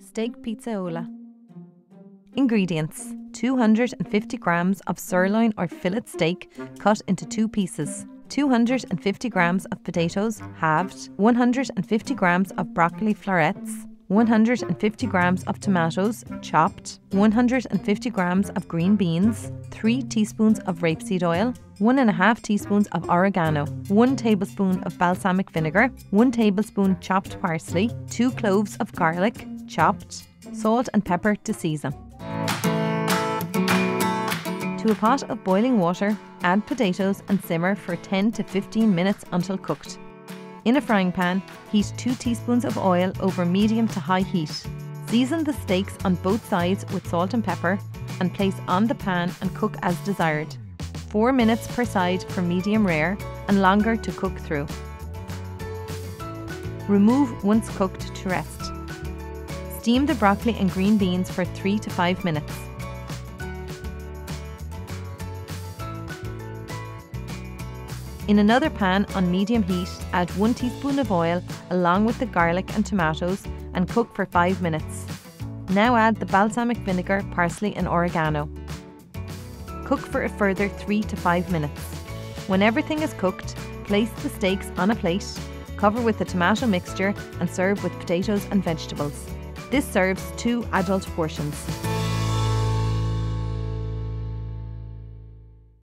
Steak pizzaiola. Ingredients 250 grams of sirloin or fillet steak cut into two pieces, 250 grams of potatoes halved, 150 grams of broccoli florets, 150 grams of tomatoes chopped, 150 grams of green beans, 3 teaspoons of rapeseed oil, 1.5 teaspoons of oregano, 1 tablespoon of balsamic vinegar, 1 tablespoon chopped parsley, 2 cloves of garlic chopped, salt and pepper to season. To a pot of boiling water, add potatoes and simmer for 10 to 15 minutes until cooked. In a frying pan, heat 2 teaspoons of oil over medium to high heat. Season the steaks on both sides with salt and pepper and place on the pan and cook as desired. 4 minutes per side for medium rare and longer to cook through. Remove once cooked to rest. Steam the broccoli and green beans for 3 to 5 minutes. In another pan on medium heat, add 1 teaspoon of oil along with the garlic and tomatoes and cook for 5 minutes. Now add the balsamic vinegar, parsley and oregano. Cook for a further 3 to 5 minutes. When everything is cooked, place the steaks on a plate, cover with the tomato mixture and serve with potatoes and vegetables. This serves two adult portions.